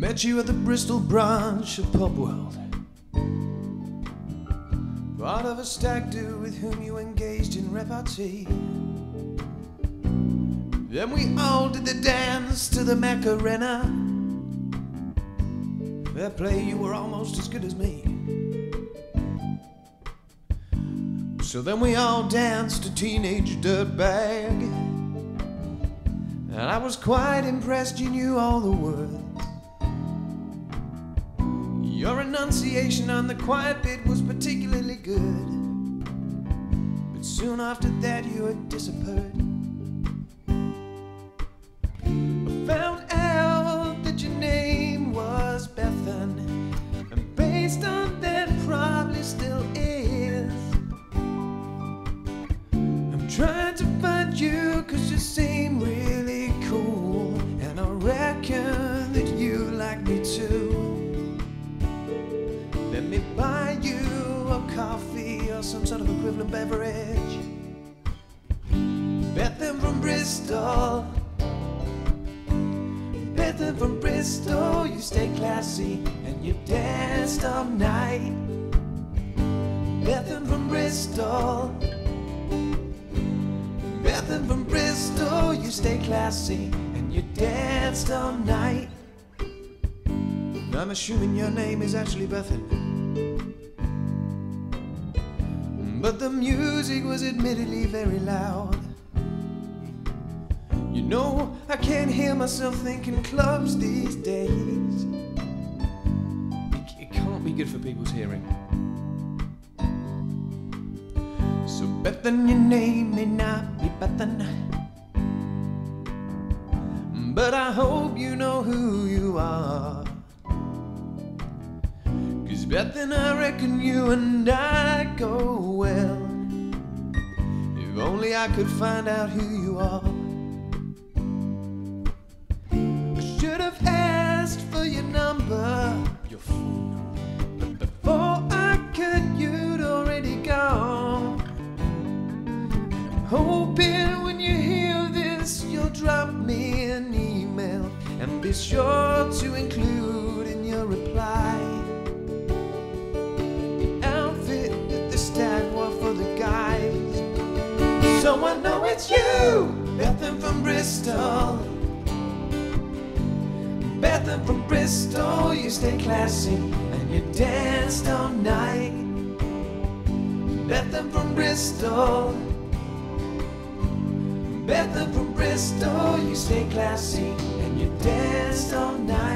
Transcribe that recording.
Met you at the Bristol branch of Popworld. Part of a stag do with whom you engaged in repartee. Then we all did the dance to the Macarena. Fair play, you were almost as good as me. So then we all danced to Teenage Dirtbag. And I was quite impressed you knew all the words. Your enunciation on the quiet bit was particularly good. But soon after that, you had disappeared. I found out that your name was Bethan, and based on that, probably still is. I'm trying to find you cause you seem some sort of equivalent beverage. Bethan from Bristol. Bethan from Bristol, you stay classy and you danced all night. Bethan from Bristol. Bethan from Bristol, you stay classy and you danced all night. I'm assuming your name is actually Bethan. But the music was admittedly very loud. You know, I can't hear myself thinking clubs these days. It, can't be good for people's hearing. So, Bethan, your name may not be Bethan. But I hope you know who Cause then I reckon you and I go well. If only I could find out who you are. I should have asked for your number, you fool. But before I could, you'd already gone. Hoping when you hear this, you'll drop me an email and be sure to include it's you, Bethan from Bristol. Bethan from Bristol, you stay classy and you danced all night. Bethan from Bristol. Bethan from Bristol, you stay classy and you danced all night.